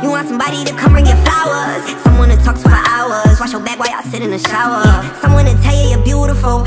You want somebody to come bring you flowers. Someone to talk to for hours. Wash your back while y'all sit in the shower. Someone to tell you you're beautiful.